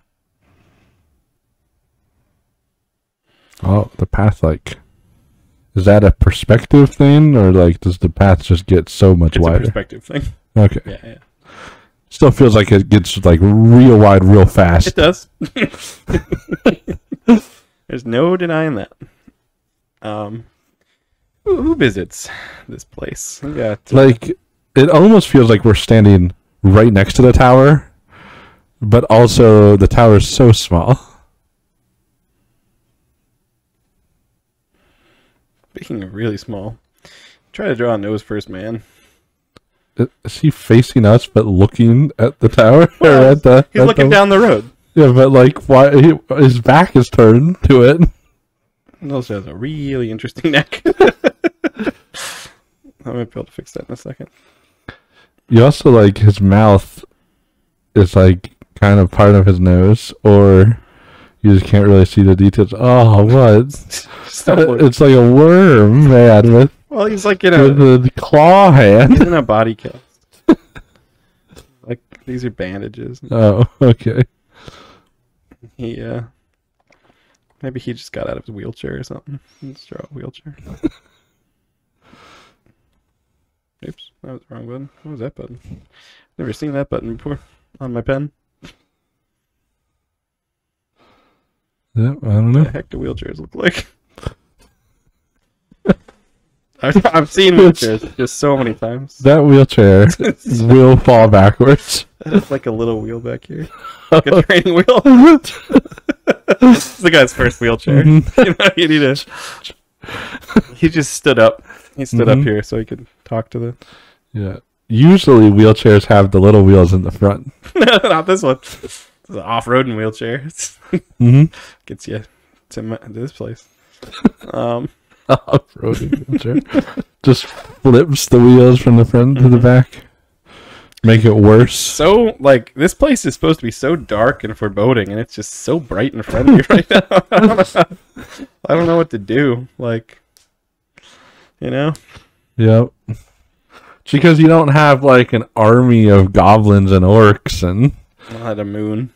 Oh, the path like is that a perspective thing or like does the path just get so much It's a wider? perspective thing. Okay. Yeah, yeah. Still feels like it gets like real wide real fast. It does. There's no denying that. Um who, who visits this place? Yeah, uh, Like it almost feels like we're standing right next to the tower, but also the tower is so small. speaking of really small. Try to draw a nose first man. Is he facing us but looking at the tower or Well, at the? He's at looking the- down the road. Yeah, but like, why? He, his back is turned to it. He also has a really interesting neck. I might be able to fix that in a second. You also like his mouth is like kind of part of his nose, or you just can't really see the details. Oh, what? Uh, it's like a worm, man, with, Well, he's like in a the claw he's hand. in a body cast. like these are bandages. Oh, okay. He uh maybe he just got out of his wheelchair or something. Let's draw a wheelchair. Oops, that was the wrong button. What was that button? Never seen that button before on my pen. Yeah, I don't What know. the heck do wheelchairs look like? I've, I've seen wheelchairs just so many times. That wheelchair will fall backwards. It's like a little wheel back here. Like a training wheel. this is the guy's first wheelchair. Mhm. you know, you need to. He just stood up. He stood Mhm. up here so he could talk to the. Yeah. Usually wheelchairs have the little wheels in the front. no, not this one. It's an off-roading wheelchair. Mm-hmm. gets you to, my, to this place. Um, Off-roading wheelchair. Just flips the wheels from the front to the Mhm. back. Make it worse. so like this place is supposed to be so dark and foreboding, and it's just so bright and friendly right now. I don't know, I don't know what to do. Like, you know, Yep. Because you don't have like an army of goblins and orcs and Not a moon.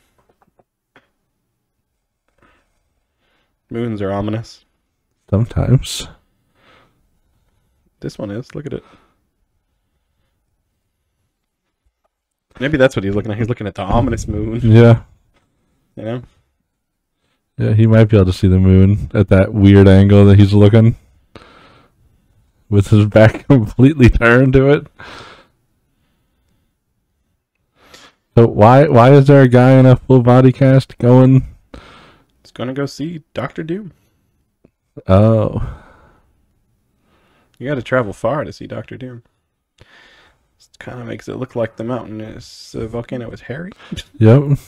Moons are ominous. Sometimes. This one is. Look at it. Maybe that's what he's looking at. He's looking at the ominous moon. Yeah. You know. Yeah, he might be able to see the moon at that weird angle that he's looking. With his back completely turned to it. So why why is there a guy in a full body cast going He's gonna go see Doctor Doom. Oh. You got to travel far to see Doctor Doom. It Kind of makes it look like the mountain is uh, volcano is hairy, Yep.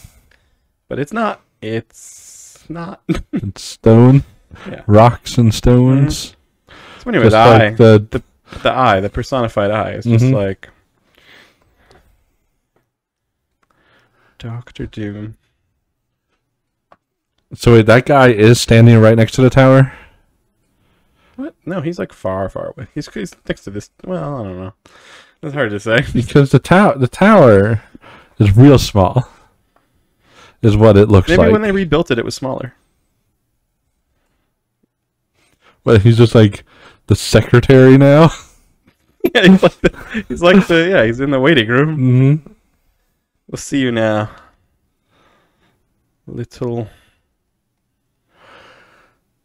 but it's not. It's not. It's stone. Yeah. Rocks and stones. so anyway, the Just eye, like the the the eye, the personified eye, is just Mhm. like Doctor Doom. So wait, that guy is standing right next to the tower? What? No, he's like far, far away. He's, he's next to this. Well, I don't know. It's hard to say. Because the tower the tower is real small. Is what it looks Maybe like. Maybe when they rebuilt it, it was smaller. But he's just like the secretary now. yeah, he's like the, he's like the yeah. He's in the waiting room. mm-hmm. We'll see you now, little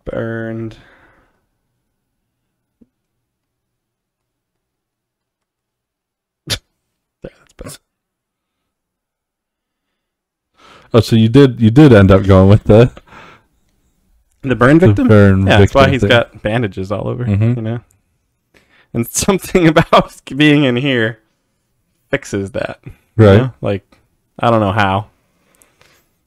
burned. there, that's better. Oh, so you did you did end up going with the, The burn the victim. burn yeah, that's why victim he's thing. got bandages all over. Mhm. You know, and something about being in here fixes that. you right. know? Like I don't know how,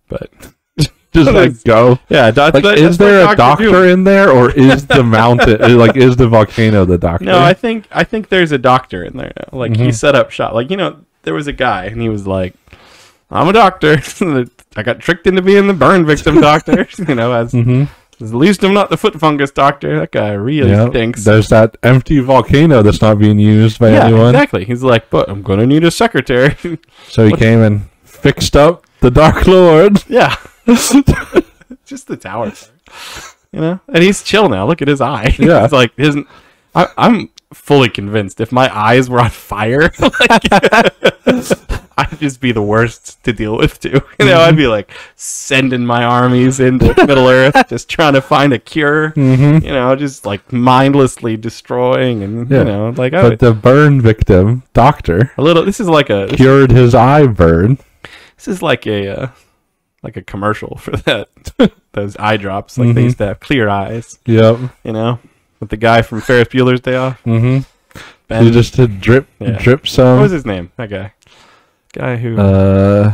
but Just like go. yeah. Doc, Like, that- is that's there a Dr. Doom- in there, or is the mountain like is the volcano the doctor? No, I think I think there's a doctor in there. Like he Mhm. set up shop. Like you know, there was a guy and he was like, "I'm a doctor. I got tricked into being the burn victim doctor." you know, as, Mm-hmm. as at least I'm not the foot fungus doctor. That guy really Yeah. stinks. There's that empty volcano that's not being used by yeah, anyone. exactly. He's like, "But I'm gonna need a secretary." So he What- came and fixed up the Dark Lord. yeah, just the tower. part. You know, and he's chill now. Look at his eye. Yeah. it's like his. I, I'm fully convinced if my eyes were on fire, like, I'd just be the worst to deal with too. You know, I'd be like sending my armies into Middle Earth, just trying to find a cure. Mm-hmm. You know, just like mindlessly destroying, and Yeah. you know, like I But would, the burn victim, doctor, a little. This is like a. cured his eye burn. This is like a. Uh, like a commercial for that, those eye drops. Like they Mhm. used to have clear eyes, Yep. you know, with the guy from Ferris Bueller's Day Off. Mm-hmm. Ben, You just did drip, Yeah. drip some. what was his name? That guy, guy who Uh,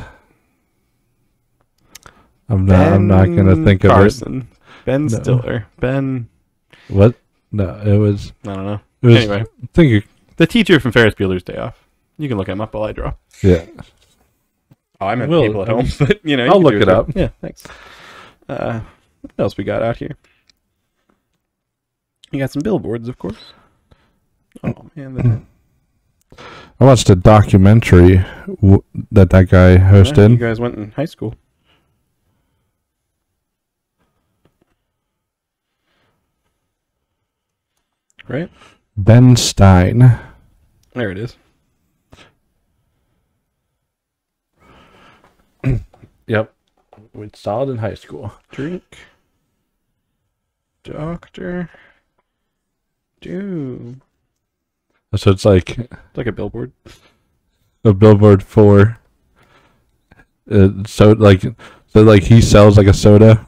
I'm not. I'm not gonna Ben think of Carson. Ben No. Stiller. Ben. What? No, it was. I don't know. It was Anyway, thank you. The teacher from Ferris Bueller's Day Off. You can look him up while I draw. yeah. Oh, I meant Will. people at home, but you know, you I'll look it up. Yeah, thanks. Uh, what else we got out here? You got some billboards, of course. Oh mm-hmm. man, I watched a documentary w- that that guy hosted. you guys went in high school. Right? Ben Stein. There it is. Yep. We it in high school. Drink. Doctor. Doom. So it's like It's like a billboard. a billboard for. Uh, so like, so like he sells like a soda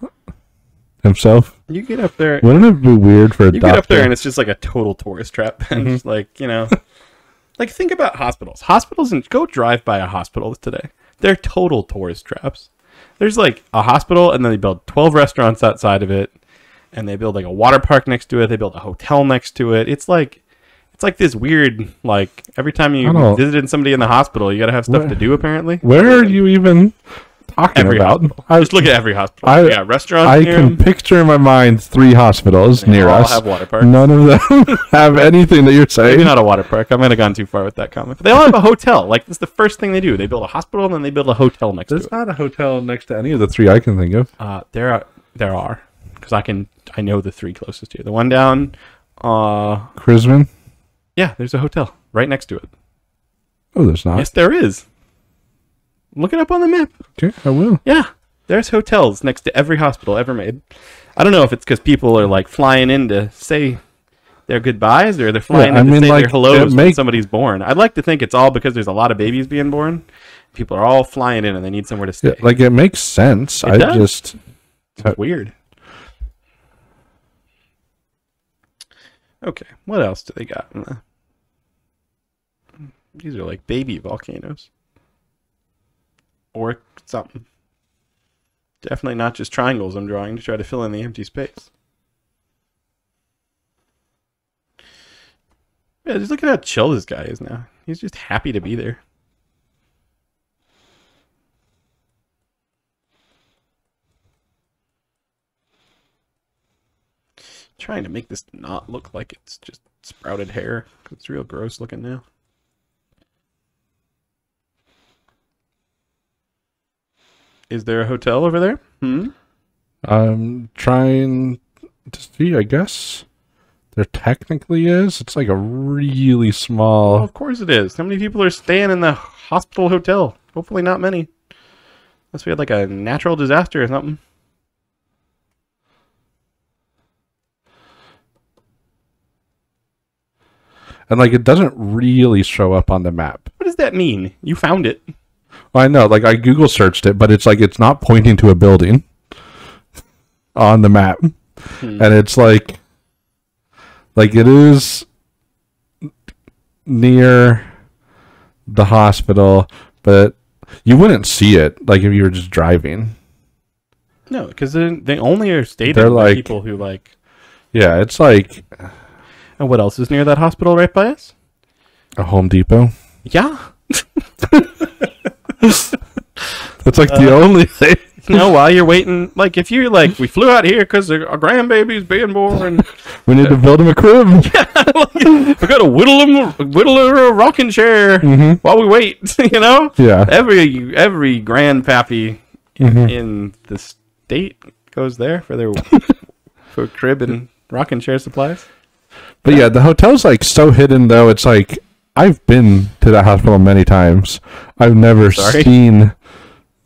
himself. You get up there. Wouldn't it be weird for a You doctor? get up there and it's just like a total tourist trap. And Mhm. like, you know, like think about hospitals. Hospitals and go drive by a hospital today. They're total tourist traps. There's like a hospital and then they build 12 restaurants outside of it and they build like a water park next to it. They build a hotel next to it. It's like it's like this weird like every time you visited somebody in the hospital, you got to have stuff Where- to do apparently. Where are you even talking Every about. hospital. I, Just look at every hospital. I- yeah, restaurants I can 'em. picture in my mind three hospitals They near all us. have water parks. None of them have anything that you're saying. Maybe not a water park. I might have gone too far with that comment. But they all have a hotel. Like that's the first thing they do. They build a hospital and then they build a hotel next There's to it. There's not a hotel next to any of the three I can think of. Uh, there are there are because I can I know the three closest here. The one down, uh, Chrisman? yeah, there's a hotel right next to it. Oh, there's not. Yes, there is. Look it up on the map. Okay, I will. Yeah, there's hotels next to every hospital ever made. I don't know if it's because people are like flying in to say their goodbyes or they're flying I in to mean, say like, their hellos it when somebody's born. I'd like to think it's all because there's a lot of babies being born. People are all flying in and they need somewhere to stay. Yeah, like it makes sense. It I does. just It's weird. Okay, what else do they got? in the- These are like baby volcanoes. Or something. Definitely not just triangles I'm drawing to try to fill in the empty space. Yeah, just look at how chill this guy is now. He's just happy to be there. Trying to make this not look like it's just sprouted hair. It's real gross looking now. Is there a hotel over there? Hmm. I'm trying to see. I guess there technically is. It's like a really Well, small. of course it is. How many people are staying in the hospital hotel? Hopefully not many. Unless we had like a natural disaster or something. And like it doesn't really show up on the map. What does that mean? You found it. I know, like I Google searched it, but it's like it's not pointing to a building on the map. Hmm. And it's like like it is near the hospital, but you wouldn't see it like if you were just driving. No, because they only are stated They're by like- people who like. Yeah, it's like And what else is near that hospital right by us? a Home Depot. Yeah. That's like the only thing. you know, while you're waiting, like if you're like, we flew out here because our grandbaby's being born. We need to build him a crib. Yeah. We gotta whittle him, whittle her a rocking chair Mhm. while we wait. you know, Yeah. every every grandpappy Mhm. in the state goes there for their for crib and rocking chair supplies. But yeah, the hotel's like so hidden though. It's like I've been to that hospital many times. I've never Sorry? seen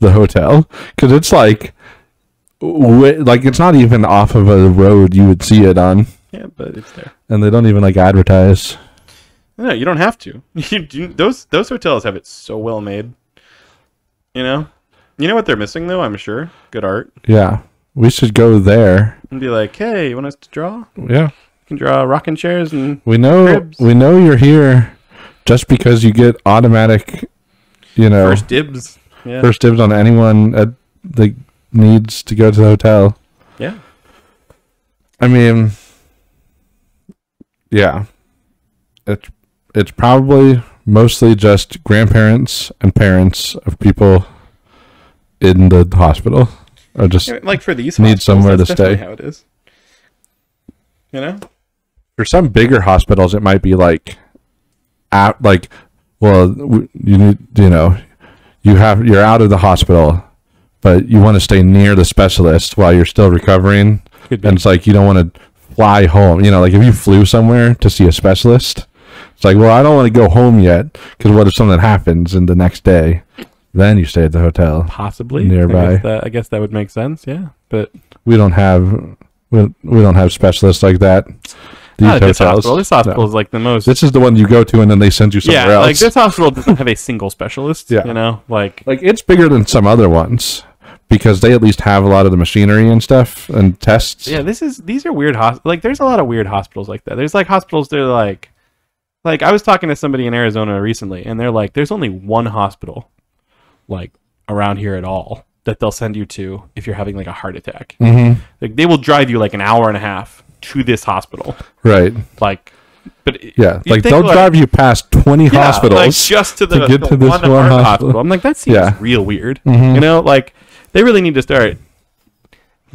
the hotel because it's like, wi- like it's not even off of a road you would see it on, Yeah, but it's there. and they don't even like advertise. No, you don't have to. You, do- those those hotels have it so well made. You know, you know what they're missing though. I'm sure good art. Yeah, we should go there. And be like, hey, you want us to draw? Yeah, can draw rocking chairs and we know Cribs. we know you're here just because you get automatic, you know, first dibs. Yeah. first dibs on anyone at, that needs to go to the hotel. Yeah. I mean, yeah, it's it's probably mostly just grandparents and parents of people in the hospital, or just Yeah, Like for these, Need somewhere that's to stay. How it is. You know. For some bigger hospitals, it might be like, at like, well, you need you know, you have you're out of the hospital, but you want to stay near the specialist while you're still recovering. And it's like you don't want to fly home. You know, like if you flew somewhere to see a specialist, it's like, well, I don't want to go home yet because what if something happens in the next day? Then you stay at the hotel. Possibly nearby. I guess, that, I guess that would make sense. Yeah, but We don't have we, we don't have specialists like that. At this hospital. This hospital No. is like the most. This is the one you go to, and then they send you somewhere yeah, else. like this hospital doesn't have a single specialist. Yeah. you know, like like it's bigger than some other ones because they at least have a lot of the machinery and stuff and tests. yeah, this is these are weird hospitals. Like there's a lot of weird hospitals like that. There's like hospitals that are like, like I was talking to somebody in Arizona recently, and they're like, there's only one hospital, like around here at all that they'll send you to if you're having like a heart attack. Mm-hmm. Like they will drive you like an hour and a half to this hospital. Right. Like but Yeah, like they'll drive you past twenty yeah, hospitals. like just to the, to get the to this one, one heart hospital. I'm like, that seems Yeah. real weird. Mhm. You know, like they really need to start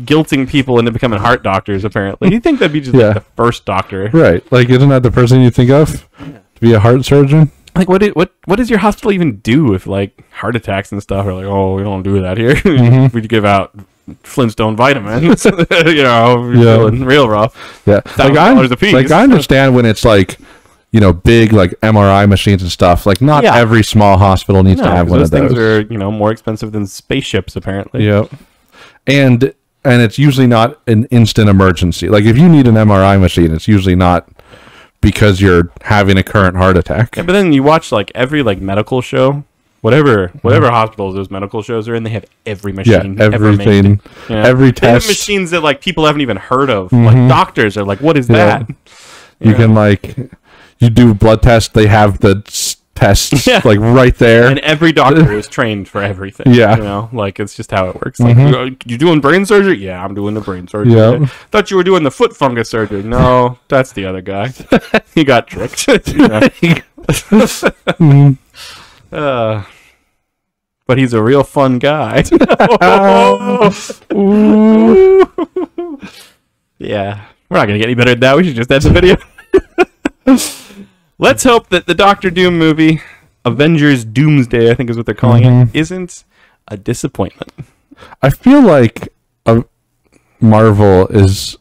guilting people into becoming heart doctors. Apparently, you think that'd be just Yeah. like the first doctor? right, like isn't that the person you think of to be a heart surgeon? Like, what? Did, what? What does your hospital even do if like heart attacks and stuff are like, oh, we don't do that here. Mhm. we give out Flintstone vitamins. you know, Yeah. feeling real rough. Yeah, like I, $1,000 piece. like I understand when it's like, you know, big like MRI machines and stuff. Like not Yeah. every small hospital needs to have one of those. things are you know more expensive than spaceships apparently. Yep. And and it's usually not an instant emergency. Like if you need an MRI machine, it's usually not because you're having a current heart attack. Yeah, but then you watch like every like medical show, whatever whatever hospitals those medical shows are in, they have every Mm-hmm. Yeah, machine ever everything, Yeah. every They have test machines that like people haven't even heard of. Mhm. Like doctors are like, what is Yeah. that? you Yeah. can like you do blood tests. They have the tests Yeah. like right there. And every doctor is trained for everything. Yeah. You know, like it's just how it works. Like, Mhm. "Uh, you doing brain surgery? Yeah, I'm doing the brain surgery. Yeah. Thought you were doing the foot fungus surgery. No, that's the other guy. he got tricked. Yeah. Uh, but he's a real fun guy. yeah. We're not going to get any better than that. We should just end the video. Let's hope that the Doctor Doom movie, Avengers Doomsday, I think is what they're calling Mhm. it, isn't a disappointment. I feel like a Marvel is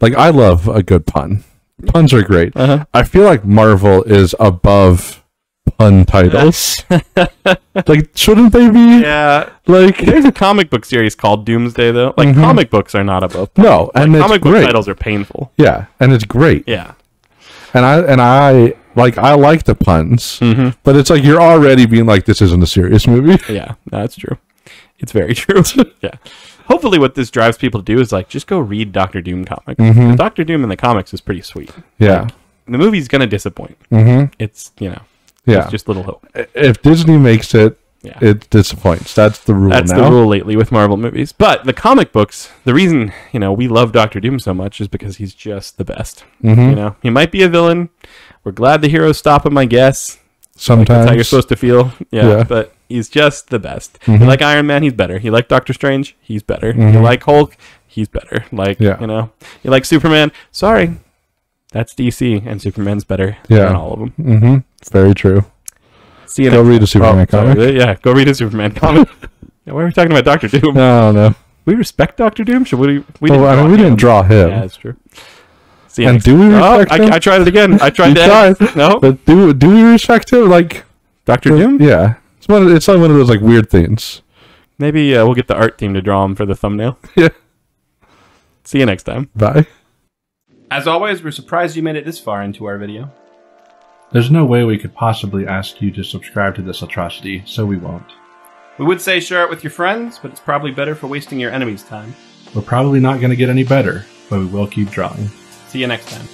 like I love a good pun. Puns are great. Uh-huh. I feel like Marvel is above pun titles. like shouldn't they be? Yeah. Like There's a comic book series called Doomsday, though. Like, Mhm. comic books are not above. no, Like, and it's comic book great. titles are painful. Yeah, and it's great. Yeah. And I and I like I like the puns, Mm-hmm. but it's like you're already being like this isn't a serious movie. Yeah, that's true. It's very true. yeah. Hopefully, what this drives people to do is like just go read Doctor Doom comics. Mhm. Doctor Doom in the comics is pretty sweet. Yeah. The movie's gonna disappoint. Mm-hmm. It's you know, Yeah. it's just little hope. if Disney makes it, Yeah. it disappoints. That's the rule That's now. the rule lately with Marvel movies. But the comic books, the reason you know we love Doctor Doom so much is because he's just the best. Mhm. You know, he might be a villain. We're glad the heroes stop him. I guess Sometimes that's how you're supposed to feel. Yeah, Yeah. but he's just the best. Mhm. You like Iron Man, he's better. You like Doctor Strange, he's better. You Mhm. like Hulk, he's better. Like Yeah. you know, you like Superman. Sorry, that's DC, and Superman's better Yeah. than all of them. Very true. See you Go next read a Superman Oh, sorry. comic. Yeah, go read a Superman comic. yeah, why are we talking about Doctor Doom? No, no. We respect Doctor Doom. Should we? We Well, I mean, we didn't him. draw him. Yeah, that's true. See And do we Oh, respect I, him? I tried it again. I tried You to. tried. No, But do do we respect him? Like Doctor Doom. Yeah, it's one. Of, it's like one of those like weird things. Maybe uh, we'll get the art team to draw him for the thumbnail. Yeah. See you next time. Bye. As always, we're surprised you made it this far into our video. There's no way we could possibly ask you to subscribe to this atrocity, so we won't. We would say share it with your friends, but it's probably better for wasting your enemy's time. We're probably not going to get any better, but we will keep drawing. See you next time.